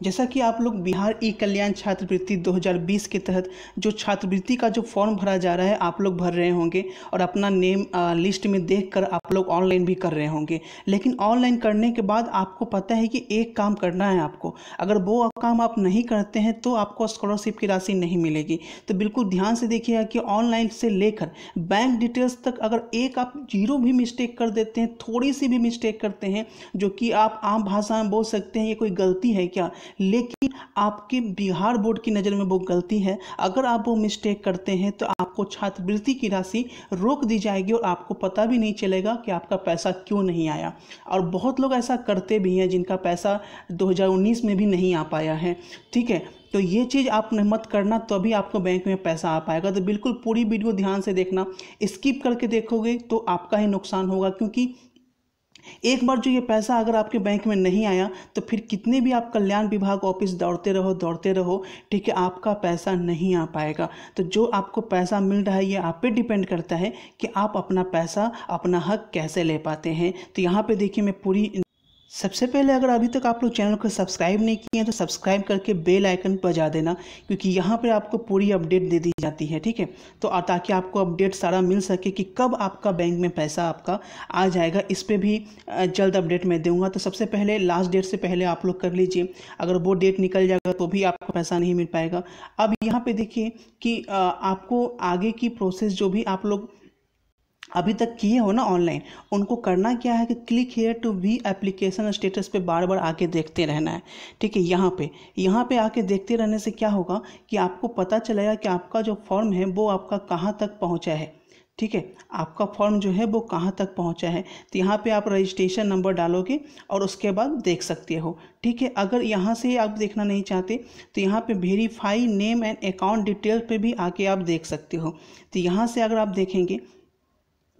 जैसा कि आप लोग बिहार ई कल्याण छात्रवृत्ति 2020 के तहत जो छात्रवृत्ति का जो फॉर्म भरा जा रहा है, आप लोग भर रहे होंगे और अपना नेम लिस्ट में देखकर आप लोग ऑनलाइन भी कर रहे होंगे। लेकिन ऑनलाइन करने के बाद आपको पता है कि एक काम करना है आपको। अगर वो काम आप नहीं करते हैं तो आपको स्कॉलरशिप की राशि नहीं मिलेगी। तो बिल्कुल ध्यान से देखिएगा कि ऑनलाइन से लेकर बैंक डिटेल्स तक अगर एक आप ज़ीरो भी मिस्टेक कर देते हैं, थोड़ी सी भी मिस्टेक करते हैं, जो कि आप आम भाषा में बोल सकते हैं, ये कोई गलती है क्या? लेकिन आपके बिहार बोर्ड की नज़र में वो गलती है। अगर आप वो मिस्टेक करते हैं तो आपको छात्रवृत्ति की राशि रोक दी जाएगी और आपको पता भी नहीं चलेगा कि आपका पैसा क्यों नहीं आया। और बहुत लोग ऐसा करते भी हैं जिनका पैसा 2019 में भी नहीं आ पाया है। ठीक है? तो ये चीज़ आप मत करना तो अभी आपको बैंक में पैसा आ पाएगा। तो बिल्कुल पूरी वीडियो ध्यान से देखना। स्किप करके देखोगे तो आपका ही नुकसान होगा, क्योंकि एक बार जो ये पैसा अगर आपके बैंक में नहीं आया तो फिर कितने भी आप कल्याण विभाग ऑफ़िस दौड़ते रहो दौड़ते रहो, ठीक है, आपका पैसा नहीं आ पाएगा। तो जो आपको पैसा मिल रहा है, ये आप पे डिपेंड करता है कि आप अपना पैसा, अपना हक कैसे ले पाते हैं। तो यहाँ पे देखिए मैं पूरी सबसे पहले अगर अभी तक आप लोग चैनल को सब्सक्राइब नहीं किए हैं तो सब्सक्राइब करके बेल आइकन बजा देना, क्योंकि यहाँ पर आपको पूरी अपडेट दे दी जाती है, ठीक है? तो ताकि आपको अपडेट सारा मिल सके कि कब आपका बैंक में पैसा आपका आ जाएगा, इस पर भी जल्द अपडेट मैं दूँगा। तो सबसे पहले, लास्ट डेट से पहले आप लोग कर लीजिए। अगर वो डेट निकल जाएगा तो भी आपको पैसा नहीं मिल पाएगा। अब यहाँ पर देखिए कि आपको आगे की प्रोसेस जो भी आप लोग अभी तक किए हो ना ऑनलाइन उनको करना क्या है कि click here to view application status पे बार बार आके देखते रहना है। ठीक है, यहाँ पे यहाँ पे आके देखते रहने से क्या होगा कि आपको पता चलेगा कि आपका जो फॉर्म है, वो आपका कहाँ तक पहुँचा है। ठीक है, आपका फॉर्म जो है, वो कहाँ तक पहुँचा है। तो यहाँ पे आप रजिस्ट्रेशन नंबर डालोगे और उसके बाद देख सकते हो। ठीक है, अगर यहाँ से आप देखना नहीं चाहते तो यहाँ पे verify name and account detail पे भी आके आप देख सकते हो। तो यहाँ से अगर आप देखेंगे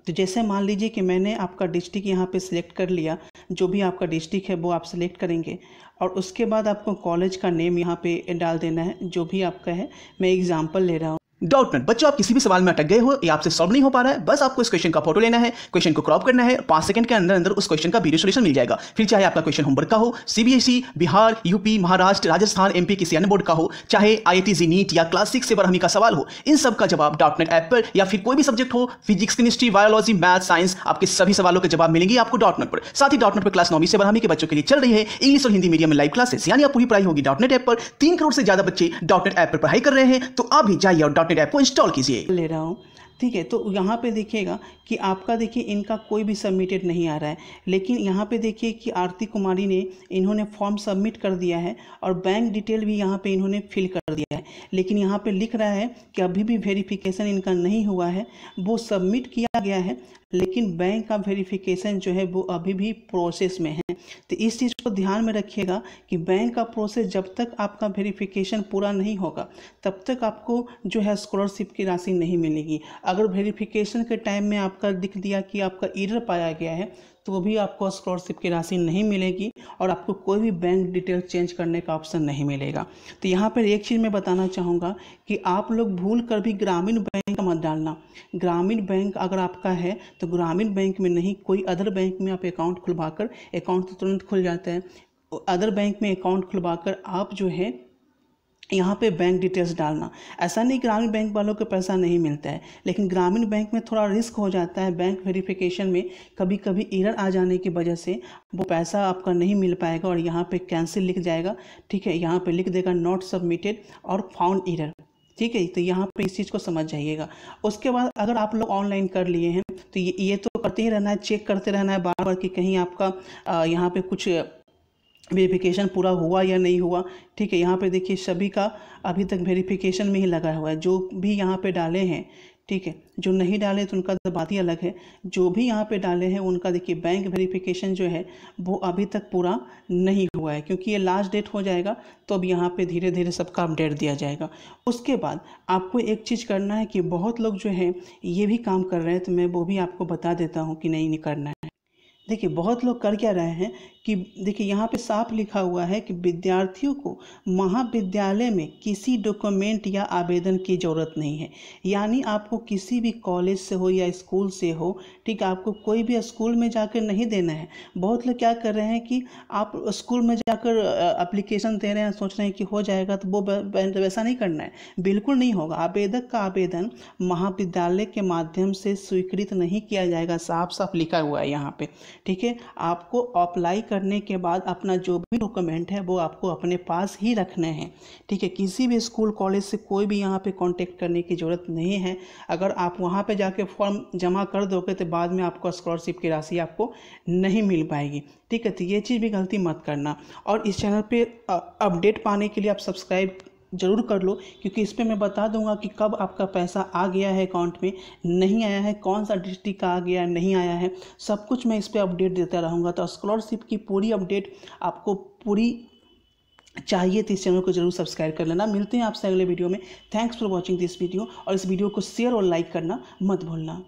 तो जैसे मान लीजिए कि मैंने आपका डिस्ट्रिक्ट यहाँ पे सिलेक्ट कर लिया, जो भी आपका डिस्ट्रिक्ट है वो आप सिलेक्ट करेंगे। और उसके बाद आपको कॉलेज का नेम यहाँ पे डाल देना है, जो भी आपका है। मैं एग्ज़ाम्पल ले रहा हूँ। डाउट नट बच्चों, आप किसी भी सवाल में अटक गए हो, या आपसे सॉल्व नहीं हो पा रहा है। बस आपको इस क्वेश्चन का फ़ोटो लेना है क्वेश्चन को क्रॉप करना है, पाँच सेकंड के अंदर अंदर उस क्वेश्चन का वीडियो सोल्यूशन मिल जाएगा। फिर चाहे आपका क्वेश्चन होमवर्क का हो CBSE Bihar UP Maharashtra Rajasthan MP किसी अन्य बोर्ड का हो, चाहे आई आई नीट या क्लास सिक्स से बरहमी का सवाल हो, इन सब का जवाब. डाउट नेट ऐप पर या फिर कोई भी सब्जेक्ट हो physics chemistry biology math science आपके सभी सवालों के जवाब मिलेंगे आपको. डॉट नेट पर। साथ ही. डॉट नेट पर क्लास नौवीं से बरहमी के बच्चों के लिए चल रही है इंग्लिश और हिंदी मीडियम में लाइव क्लासेस यानी आप पूरी पढ़ाई होगी. डॉट नेट ऐप पर। तीन करोड़ से ज़्यादा बच्चे. डॉट नेट ऐप पर पढ़ाई कर रहे हैं तो आप भी जाइए और डॉट ऐप को इंस्टॉल कीजिए। ले रहा हूँ। ठीक है तो यहाँ पे देखिएगा कि आपका देखिए इनका कोई भी सबमिटेड नहीं आ रहा है। लेकिन यहाँ पे देखिए कि आरती कुमारी ने इन्होंने फॉर्म सबमिट कर दिया है और बैंक डिटेल भी यहाँ पे इन्होंने फिल कर दिया है। लेकिन यहाँ पे लिख रहा है कि अभी भी वेरिफिकेशन इनका नहीं हुआ है। वो सबमिट किया गया है, लेकिन बैंक का वेरिफिकेशन जो है वो अभी भी प्रोसेस में है। तो इस चीज़ को ध्यान में रखिएगा कि बैंक का प्रोसेस जब तक आपका वेरिफिकेशन पूरा नहीं होगा, तब तक आपको जो है स्कॉलरशिप की राशि नहीं मिलेगी। अगर वेरिफिकेशन के टाइम में आपका दिख दिया कि आपका ईरर पाया गया है तो भी आपको स्कॉलरशिप की राशि नहीं मिलेगी और आपको कोई भी बैंक डिटेल चेंज करने का ऑप्शन नहीं मिलेगा। तो यहाँ पर एक चीज़ मैं बताना चाहूँगा कि आप लोग भूल कर भी ग्रामीण बैंक का मत डालना। ग्रामीण बैंक अगर आपका है तो ग्रामीण बैंक में नहीं, कोई अदर बैंक में आप अकाउंट खुलवा कर अकाउंट तो तुरंत खुल जाता है। अदर बैंक में अकाउंट खुलवा कर आप जो है यहाँ पे बैंक डिटेल्स डालना। ऐसा नहीं ग्रामीण बैंक वालों को पैसा नहीं मिलता है, लेकिन ग्रामीण बैंक में थोड़ा रिस्क हो जाता है बैंक वेरिफिकेशन में कभी कभी एरर आ जाने की वजह से वो पैसा आपका नहीं मिल पाएगा और यहाँ पे कैंसिल लिख जाएगा। ठीक है, यहाँ पे लिख देगा नॉट सबमिटेड और फाउंड एरर ठीक है तो यहाँ पे इस चीज़ को समझ जाइएगा। उसके बाद अगर आप लोग ऑनलाइन कर लिए हैं तो ये ये तो करते ही रहना है चेक करते रहना है बार बार कि कहीं आपका यहाँ पे कुछ वेरिफिकेशन पूरा हुआ या नहीं हुआ, ठीक है, यहाँ पे देखिए सभी का अभी तक वेरिफिकेशन में ही लगा हुआ है, जो भी यहाँ पे डाले हैं, ठीक है, जो नहीं डाले तो उनका तो बात ही अलग है, जो भी यहाँ पे डाले हैं उनका देखिए बैंक वेरिफिकेशन जो है, वो अभी तक पूरा नहीं हुआ है, क्योंकि ये लास्ट डेट हो जाएगा तो अब यहाँ पे धीरे धीरे सबका अपडेट दिया जाएगा। उसके बाद आपको एक चीज़ करना है कि बहुत लोग जो हैं, ये भी काम कर रहे हैं तो मैं वो भी आपको बता देता हूँ कि नहीं नहीं करना है। देखिए, बहुत लोग कर क्या रहे हैं कि देखिए, यहाँ पे साफ़ लिखा हुआ है कि विद्यार्थियों को महाविद्यालय में किसी डॉक्यूमेंट या आवेदन की ज़रूरत नहीं है। यानी आपको किसी भी कॉलेज से हो या स्कूल से हो, ठीक, आपको कोई भी स्कूल में जाकर नहीं देना है। बहुत लोग क्या कर रहे हैं कि आप स्कूल में जाकर अप्लीकेशन दे रहे हैं, सोच रहे हैं कि हो जाएगा तो वो वैसा नहीं करना है। बिल्कुल नहीं होगा। आवेदक का आवेदन महाविद्यालय के माध्यम से स्वीकृत नहीं किया जाएगा। साफ़ साफ़ लिखा हुआ है यहाँ पे। ठीक है, आपको अप्लाई करने के बाद अपना जो भी डॉक्यूमेंट है, वो आपको अपने पास ही रखने हैं। ठीक है, किसी भी स्कूल कॉलेज से कोई भी यहाँ पे कांटेक्ट करने की ज़रूरत नहीं है। अगर आप वहाँ पे जाके फॉर्म जमा कर दोगे तो बाद में आपको स्कॉलरशिप की राशि आपको नहीं मिल पाएगी। ठीक है तो ये चीज़ भी गलती मत करना। और इस चैनल पर अपडेट पाने के लिए आप सब्सक्राइब ज़रूर कर लो, क्योंकि इस पर मैं बता दूँगा कि कब आपका पैसा आ गया है अकाउंट में, नहीं आया है, कौन सा डिस्ट्रिक्ट का आ गया है नहीं आया है, सब कुछ मैं इस पर अपडेट देता रहूँगा। तो स्कॉलरशिप की पूरी अपडेट आपको पूरी चाहिए तो इस चैनल को ज़रूर सब्सक्राइब कर लेना। मिलते हैं आपसे अगले वीडियो में। Thanks for watching this video और इस वीडियो को शेयर और लाइक करना मत भूलना।